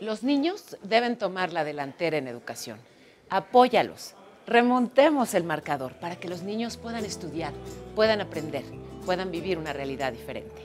Los niños deben tomar la delantera en educación. Apóyalos. Remontemos el marcador para que los niños puedan estudiar, puedan aprender, puedan vivir una realidad diferente.